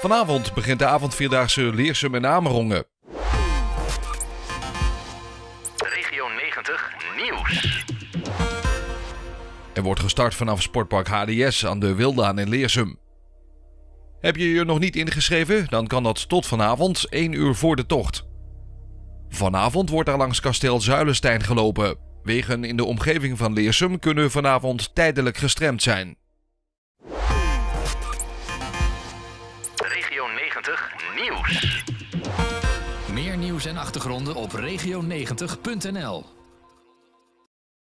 Vanavond begint de avondvierdaagse Leersum en Amerongen. Regio 90 Nieuws. Er wordt gestart vanaf Sportpark HDS aan de Wildaan in Leersum. Heb je je nog niet ingeschreven? Dan kan dat tot vanavond, 1 uur voor de tocht. Vanavond wordt er langs kasteel Zuilenstein gelopen. Wegen in de omgeving van Leersum kunnen vanavond tijdelijk gestremd zijn. Regio 90 Nieuws. Meer nieuws en achtergronden op regio90.nl